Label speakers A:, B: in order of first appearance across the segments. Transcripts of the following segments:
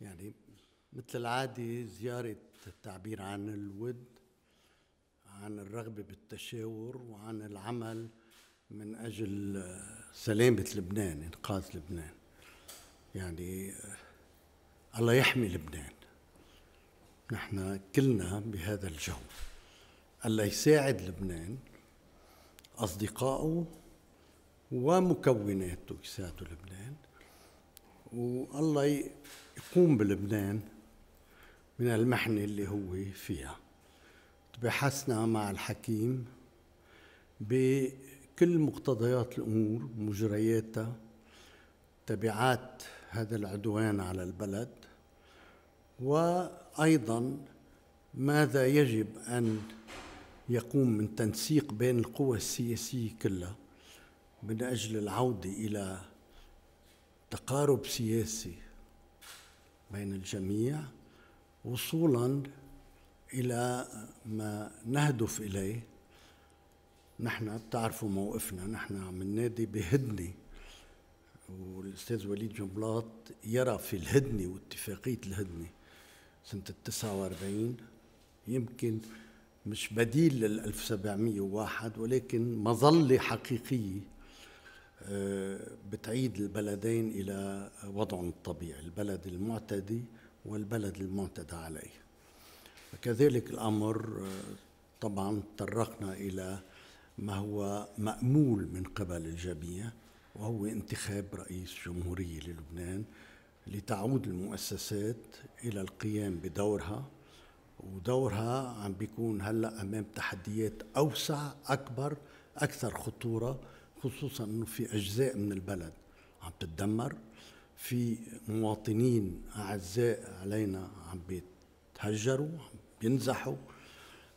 A: يعني مثل العادة زيارة التعبير عن الود عن الرغبة بالتشاور وعن العمل من أجل سلامة لبنان إنقاذ لبنان. يعني الله يحمي لبنان. نحن كلنا بهذا الجو. الله يساعد لبنان أصدقائه ومكوناته يساعدوا لبنان. والله يقوم بلبنان من المحنة اللي هو فيها. بحثنا مع الحكيم بكل مقتضيات الأمور مجرياتها تبعات هذا العدوان على البلد وأيضا ماذا يجب أن يقوم من تنسيق بين القوى السياسية كلها من أجل العودة إلى تقارب سياسي بين الجميع وصولا إلى ما نهدف إليه. نحن بتعرفوا موقفنا نحن عم ننادي بهدنة والأستاذ وليد جنبلاط يرى في الهدنة واتفاقية الهدنة سنة ال 49 يمكن مش بديل لل 1701 ولكن مظلة حقيقية بتعيد البلدين إلى وضعهم الطبيعي البلد المعتدي والبلد المعتدى عليه. كذلك الأمر آه، طبعا تطرقنا إلى ما هو مأمول من قبل الجميع وهو انتخاب رئيس جمهورية للبنان لتعود المؤسسات إلى القيام بدورها ودورها عم بيكون هلأ أمام تحديات أوسع أكبر أكثر خطورة خصوصا إنه في أجزاء من البلد عم تتدمر في مواطنين أعزاء علينا عم بيتهجروا عم بينزحوا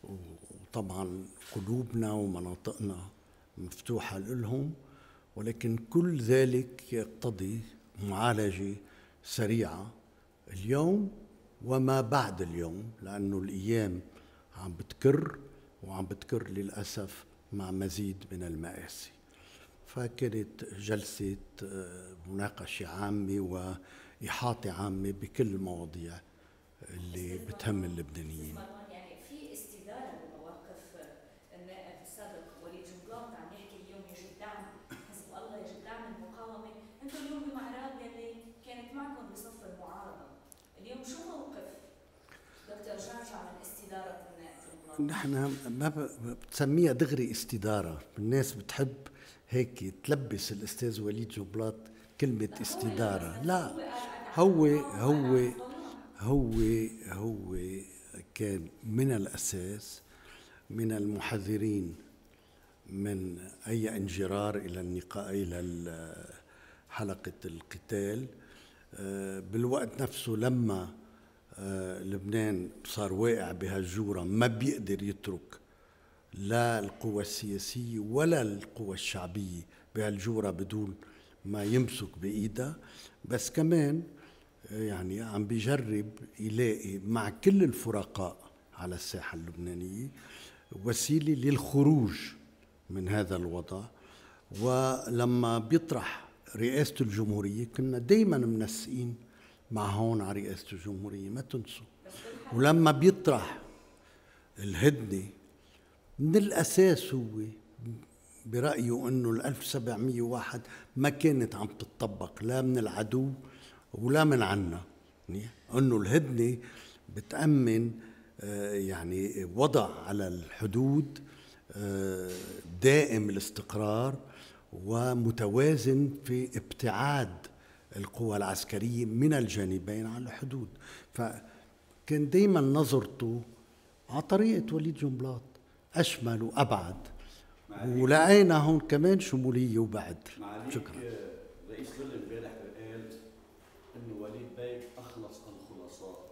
A: وطبعا قلوبنا ومناطقنا مفتوحة لهم ولكن كل ذلك يقتضي معالجة سريعة اليوم وما بعد اليوم لأنه الأيام عم بتكر وعم بتكر للأسف مع مزيد من المآسي. فكانت جلسة آه، مناقشة عامة وإحاطة عامة بكل المواضيع اللي بتهم اللبنانيين.
B: يعني؟
A: نحن ما بتسميها دغري استدارة، الناس بتحب هيك تلبس الأستاذ وليد جبلاط كلمة استدارة، لا هو هو هو هو كان من الأساس من المحذرين من أي انجرار إلى النقاء إلى حلقة القتال. آه، بالوقت نفسه لما آه، لبنان صار واقع بهالجورة ما بيقدر يترك لا القوى السياسيه ولا القوى الشعبية بهالجورة بدون ما يمسك بإيدها. بس كمان يعني عم بيجرب يلاقي مع كل الفرقاء على الساحة اللبنانية وسيلة للخروج من هذا الوضع. ولما بيطرح رئاسة الجمهورية كنا دايما منسقين مع هون على رئاسة الجمهورية ما تنسوا. ولما بيطرح الهدنة من الأساس هو برأيه أنه ال 1701 ما كانت عم تطبق لا من العدو ولا من عنا. إنه الهدنة بتأمن آه، يعني وضع على الحدود آه، دائم الاستقرار ومتوازن في ابتعاد القوى العسكرية من الجانبين على الحدود. فكان دائما نظرته على طريقة وليد جنبلاط أشمل وابعد ولقينا هون كمان شموليه وبعد؟
C: شكرا. رئيس امبارح إنه وليد بيك أخلص الخلصاء.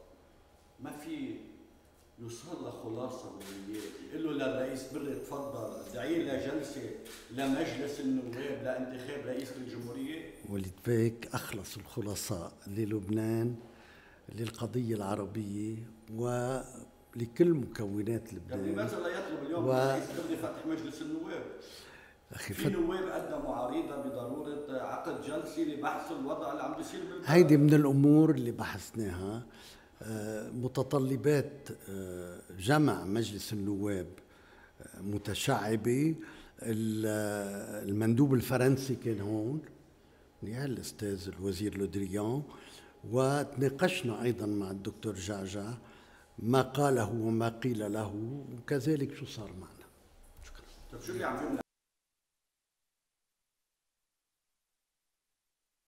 C: ما في يوصل لخلاصه وليات يقول له للرئيس بري تفضل. دعي لجلسة لمجلس النواب لانتخاب رئيس الجمهورية.
A: وليد بيك أخلص الخلصاء للبنان للقضية العربية ولكل مكونات لبنان
C: لماذا لا يطلب اليوم و... فتح مجلس النواب.
A: أخي
C: في. نواب قدموا عريضه بضرورة عقد جلسه لبحث الوضع اللي عم بيصير بالبلد.
A: هيدي من الأمور اللي بحثناها. آه، متطلبات آه، جمع مجلس النواب آه، آه، المندوب الفرنسي كان هون الأستاذ الوزير لودريان. وتناقشنا أيضا مع الدكتور جعجع. ما قاله وما قيل له وكذلك شو صار معنا
C: طيب